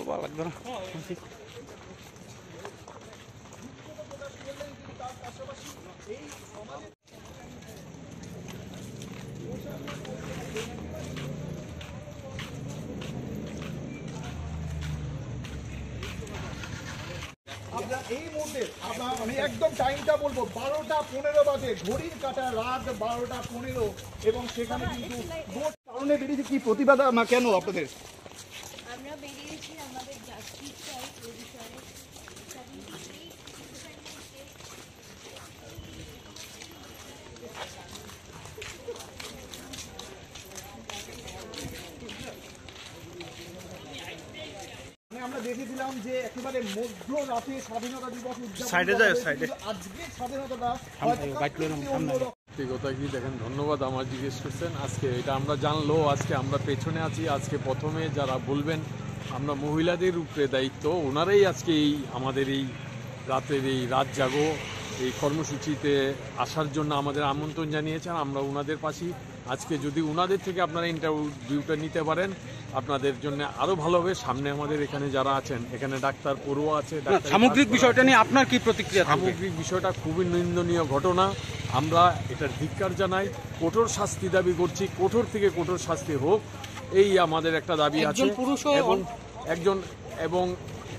ভালো লাগবে না আপনার এই মুহূর্তে আপনার আমি একদম টাইমটা বলব বারোটা পনেরো বাজে ঘড়ির কাটা রাত বারোটা পনেরো এবং সেখানে কিন্তু ভোট কারণে বেরিয়েছে কি প্রতিবাদ না কেন আপনাদের? আমরা বেরিয়েছি আমাদের জাস্টিস চাই এই বিষয়ে মানে আমরা দেখেছিলাম যে একেবারে মধ্য রাতে স্বাধীনতা দিবস উদযাপন সাইডে করা যায়, হয়েছিল। সাইডে। আজকে স্বাধীনতাটা কথা কি দেখেন, ধন্যবাদ আমার জিজ্ঞেস করছেন। আজকে এটা আমরা জানলো, আজকে আমরা পেছনে আছি, আজকে প্রথমে যারা বলবেন, আমরা মহিলাদের উপরে দায়িত্ব, ওনারাই আজকে এই আমাদের এই রাতের এই রাত জাগো, এই কর্মসূচিতে আসার জন্য আমাদের আমন্ত্রণ জানিয়েছেন, আমরা ওনাদের পাশে। আজকে যদি ওনাদের থেকে আপনারা ইন্টারভিউটা নিতে পারেন আপনাদের জন্য আরও ভালো হবে। সামনে আমাদের এখানে যারা আছেন এখানে ডাক্তার পড়ুয়া আছে সামগ্রিক বিষয়টা নিয়ে আপনার কি প্রতিক্রিয়া সামগ্রিক বিষয়টা খুবই নিন্দনীয় ঘটনা। আমরা এটার ধিক্কার জানাই। কঠোর শাস্তি দাবি করছি। কঠোর থেকে কঠোর শাস্তি হোক এই আমাদের একটা দাবি আছে। এবং একজন এবং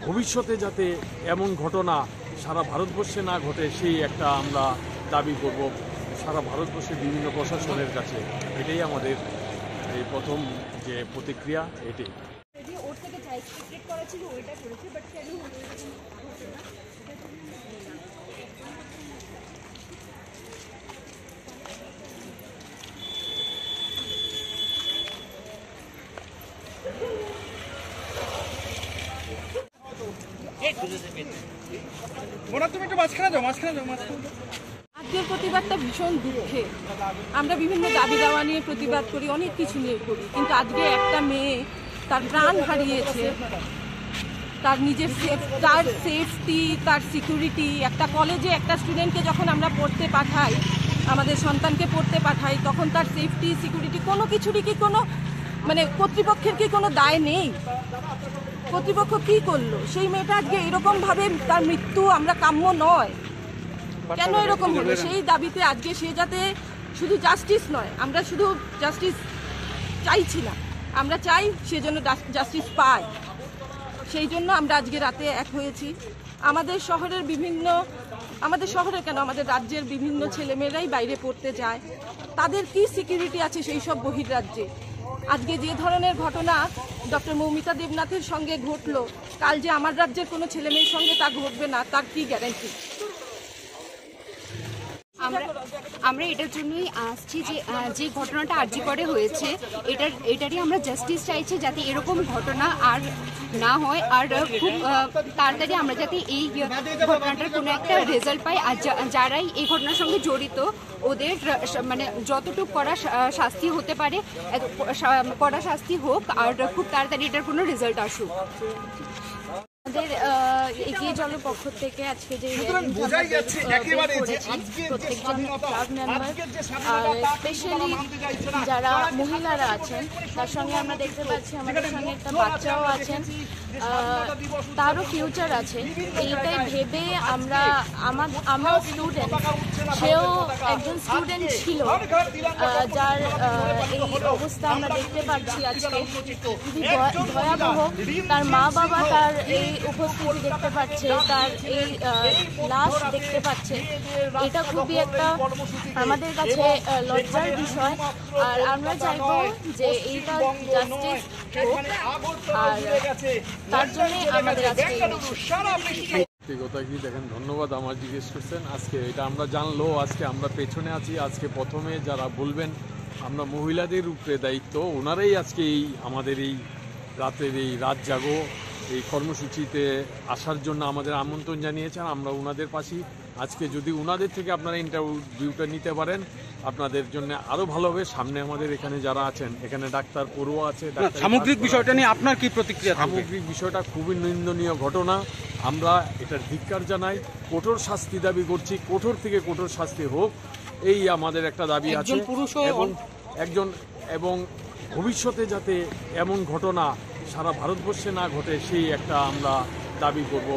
ভবিষ্যতে যাতে এমন ঘটনা সারা ভারতবর্ষে না ঘটে সেই একটা আমরা দাবি করব সারা ভারতবর্ষের বিভিন্ন প্রশাসনের কাছে। এটাই আমাদের এই প্রথম যে প্রতিক্রিয়া এটাই যে ওর থেকে যা এক্সপেক্টেড করা ছিল ওইটা করেছে বাট কেন মোনা তুমি একটু মাঝখানে যাও মাঝখানে যাও মাঝখানে। আজকের প্রতিবাদটা ভীষণ দুঃখে। আমরা বিভিন্ন দাবি দাওয়া নিয়ে প্রতিবাদ করি, অনেক কিছু নিয়ে করি। কিন্তু আজকে একটা মেয়ে তার প্রাণ হারিয়েছে। তার নিজের সেফ তার সেফটি তার সিকিউরিটি একটা কলেজে একটা স্টুডেন্টকে যখন আমরা পড়তে পাঠাই, আমাদের সন্তানকে পড়তে পাঠাই, তখন তার সেফটি সিকিউরিটি কোনো কিছুরই কি কোনো মানে কর্তৃপক্ষের কি কোনো দায় নেই? কর্তৃপক্ষ কি করল? সেই মেয়েটা আজকে এরকমভাবে তার মৃত্যু আমরা কাম্য নয়। কেন এরকম হলো? সেই দাবিতে আজকে সে যাতে শুধু জাস্টিস নয় আমরা শুধু জাস্টিস চাইছি না আমরা চাই সে যেন জাস্টিস পায়। সেই জন্য আমরা আজকে রাতে এক হয়েছি। আমাদের শহরের বিভিন্ন আমাদের শহরে কেন? আমাদের রাজ্যের বিভিন্ন ছেলেমেয়েরাই বাইরে পড়তে যায়। তাদের কি সিকিউরিটি আছে সেই সব বহির্রাজ্যে? আজকে যে ধরনের ঘটনা ডক্টর মৌমিতা দেবনাথের সঙ্গে ঘটলো কাল যে আমার রাজ্যের কোনো ছেলেমেয়ের সঙ্গে তা ঘটবে না তার কি গ্যারান্টি আমরা আমরা এটার জন্যই আসছি যে যে ঘটনাটা আর্জি করে হয়েছে, এটার, এটারই আমরা জাস্টিস চাইছি যাতে এরকম ঘটনা আর না হয়, আর খুব তাড়াতাড়ি আমরা যাতে এই ঘটনাটার কোনো একটা রেজাল্ট পাই। আর যারাই এই ঘটনার সঙ্গে জড়িত, ওদের মানে যতটুকু করা শাস্তি হতে পারে কড়া শাস্তি হোক, আর খুব তাড়াতাড়ি এটার কোনো রেজাল্ট আসুক। আমাদের এগিয়ে চলো পক্ষ থেকে আজকে যে বোঝাই যাচ্ছে একেবারে যে আজকের যে স্বাধীনতা, আজকের যে স্বাধীনতা স্পেশালি। যারা মহিলারা আছেন তার সঙ্গে আমরা দেখতে পাচ্ছি আমাদের সঙ্গে একটা বাচ্চাও আছেন তারও ফিউচার আছে। এইটাই ভেবে আমরা আমার আমরাও স্টুডেন্ট সেও একজন স্টুডেন্ট ছিল যার এই অবস্থা আমরা দেখতে পাচ্ছি আজকে। খুবই ভয়াবহ। তার মা বাবা তার এই উপস্থিতি দেখতে পাচ্ছে, তার এই লাশ দেখতে পাচ্ছে। এটা খুবই একটা আমাদের কাছে লজ্জার বিষয়। আর আমরা চাইব যে এইটা জাস্টিস আর তার জন্য আমাদের আজকে কথা কি দেখেন, ধন্যবাদ আমার জিজ্ঞেস করছেন। আজকে এটা আমরা জানলো, আজকে আমরা পেছনে আছি, আজকে প্রথমে যারা বলবেন, আমরা মহিলাদের উপরে দায়িত্ব, ওনারাই আজকে এই আমাদের এই রাতের এই রাত জাগো। এই কর্মসূচিতে আসার জন্য আমাদের আমন্ত্রণ জানিয়েছেন। আমরা ওনাদের পাশে আজকে যদি ওনাদের থেকে আপনারা ইন্টারভিউটা নিতে পারেন আপনাদের জন্য আরও ভালো হবে। সামনে আমাদের এখানে যারা আছেন এখানে ডাক্তার পড়ুয়া আছে সামগ্রিক বিষয়টা নিয়ে আপনার কি প্রতিক্রিয়া সামগ্রিক বিষয়টা খুবই নিন্দনীয় ঘটনা। আমরা এটার ধিক্কার জানাই। কঠোর শাস্তি দাবি করছি। কঠোর থেকে কঠোর শাস্তি হোক এই আমাদের একটা দাবি আছে। এবং একজন এবং ভবিষ্যতে যাতে এমন ঘটনা সারা ভারতবর্ষে না ঘটে সেই একটা আমরা দাবি করব।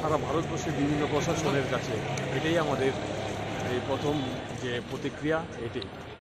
সারা ভারতবর্ষে বিভিন্ন প্রশাসনের কাছে এটাই আমাদের এই প্রথম যে প্রতিক্রিয়া, এটাই।